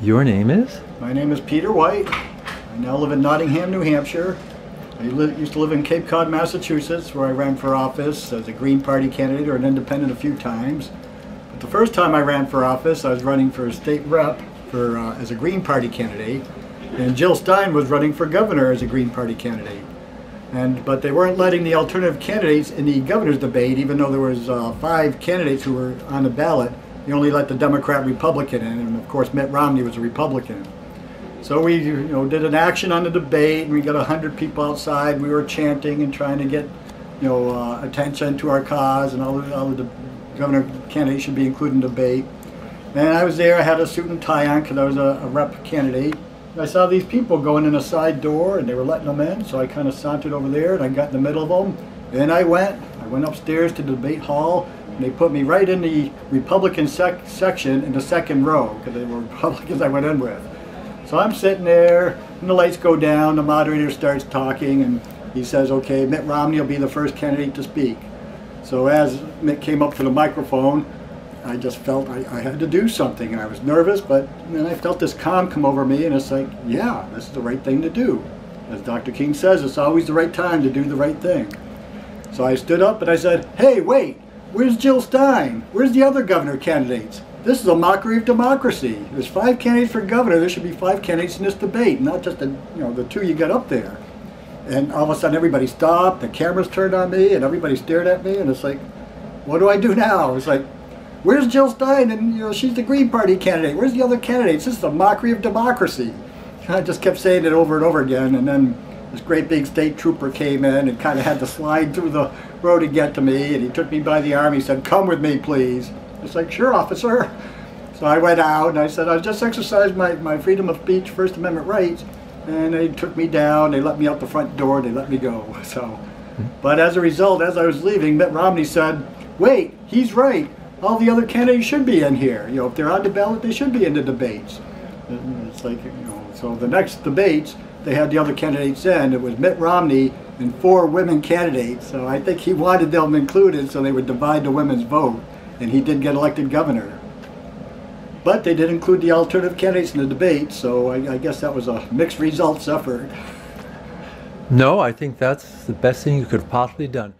Your name is? My name is Peter White. I now live in Nottingham, New Hampshire. I used to live in Cape Cod, Massachusetts, where I ran for office as a Green Party candidate or an independent a few times. But the first time I ran for office, I was running for a state rep for uh, as a Green Party candidate, and Jill Stein was running for governor as a Green Party candidate. And but they weren't letting the alternative candidates in the governor's debate, even though there was uh, five candidates who were on the ballot. They only let the Democrat Republican in, and of course Mitt Romney was a Republican. So we you know did an action on the debate, and we got a hundred people outside. We were chanting and trying to get you know uh, attention to our cause, and all the, all the governor candidates should be included in debate. And I was there. I had a suit and tie on because I was a, a rep candidate. I saw these people going in a side door and they were letting them in, so I kind of sauntered over there and I got in the middle of them. Then I went, I went upstairs to the debate hall they put me right in the Republican sec section in the second row because they were Republicans I went in with. So I'm sitting there and the lights go down, the moderator starts talking and he says, okay, Mitt Romney will be the first candidate to speak. So as Mitt came up to the microphone, I just felt I, I, had to do something and I was nervous, but then I felt this calm come over me and it's like, yeah, this is the right thing to do. As Dr. King says, it's always the right time to do the right thing. So I stood up and I said, hey, wait, where's Jill Stein? Where's the other governor candidates? This is a mockery of democracy. There's five candidates for governor. There should be five candidates in this debate, not just the, you know, the two you got up there. And all of a sudden everybody stopped, the cameras turned on me, and everybody stared at me, and it's like, what do I do now? It's like, Where's Jill Stein? And you know, she's the Green Party candidate. Where's the other candidates? This is a mockery of democracy. I just kept saying it over and over again, and then this great big state trooper came in and kind of had to slide through the road to get to me, and he took me by the arm. He said, "Come with me, please." It's like, "Sure, officer." So I went out and I said, "I just exercised my, my freedom of speech, First Amendment rights." And they took me down. They let me out the front door. They let me go. So, but as a result, as I was leaving, Mitt Romney said, "Wait, he's right all the other candidates should be in here. You know, if they're on the ballot, they should be in the debates. It's like, you know, so the next debates, they had the other candidates in. It was Mitt Romney and four women candidates. So I think he wanted them included so they would divide the women's vote. And he did get elected governor. But they did include the alternative candidates in the debate, so I, I guess that was a mixed results effort. No, I think that's the best thing you could have possibly done.